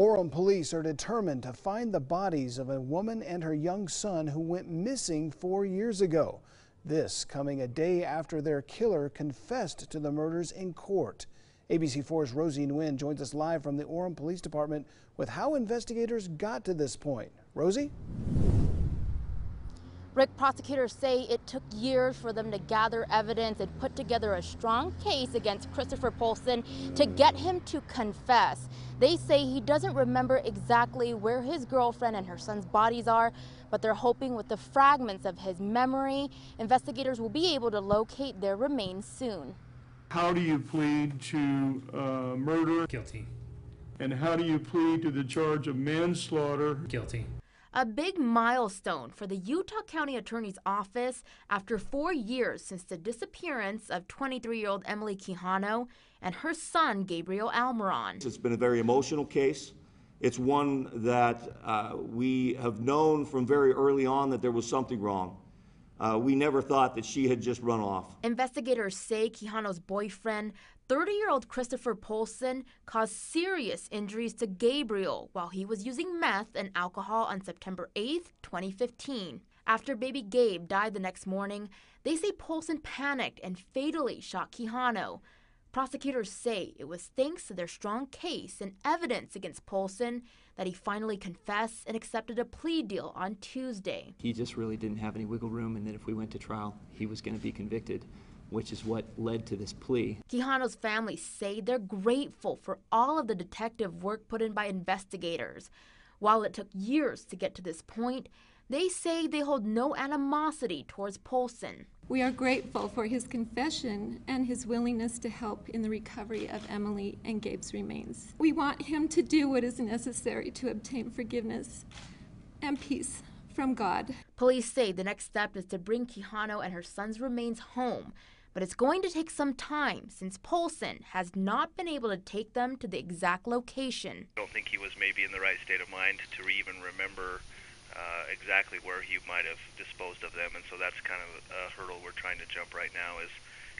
Orem police are determined to find the bodies of a woman and her young son who went missing four years ago. This coming a day after their killer confessed to the murders in court. ABC4's Rosie Nguyen joins us live from the Orem Police Department with how investigators got to this point. Rosie? Rick, prosecutors say it took years for them to gather evidence and put together a strong case against Christopher Poulson to get him to confess. They say he doesn't remember exactly where his girlfriend and her son's bodies are, but they're hoping with the fragments of his memory, investigators will be able to locate their remains soon. How do you plead to uh, murder? Guilty. And how do you plead to the charge of manslaughter? Guilty. A big milestone for the Utah County Attorney's Office after four years since the disappearance of 23 year old Emily Quijano and her son Gabriel Almiron. It's been a very emotional case. It's one that uh, we have known from very early on that there was something wrong. Uh, we never thought that she had just run off. Investigators say Quijano's boyfriend 30 year old Christopher Poulson caused serious injuries to Gabriel while he was using meth and alcohol on September 8, 2015. After baby Gabe died the next morning, they say Poulson panicked and fatally shot Quijano. Prosecutors say it was thanks to their strong case and evidence against Poulson that he finally confessed and accepted a plea deal on Tuesday. He just really didn't have any wiggle room, and that if we went to trial, he was going to be convicted which is what led to this plea. Quijano's family say they're grateful for all of the detective work put in by investigators. While it took years to get to this point, they say they hold no animosity towards Poulson. We are grateful for his confession and his willingness to help in the recovery of Emily and Gabe's remains. We want him to do what is necessary to obtain forgiveness and peace from God. Police say the next step is to bring Quijano and her son's remains home but it's going to take some time since Poulson has not been able to take them to the exact location. I don't think he was maybe in the right state of mind to even remember uh, exactly where he might have disposed of them, and so that's kind of a hurdle we're trying to jump right now. Is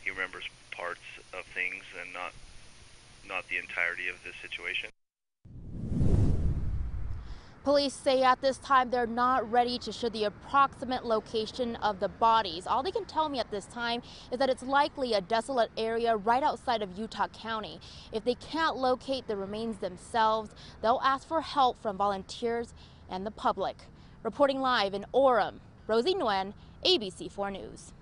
he remembers parts of things and not not the entirety of the situation. Police say at this time they're not ready to share the approximate location of the bodies. All they can tell me at this time is that it's likely a desolate area right outside of Utah County. If they can't locate the remains themselves, they'll ask for help from volunteers and the public. Reporting live in Orem, Rosie Nguyen, ABC4 News.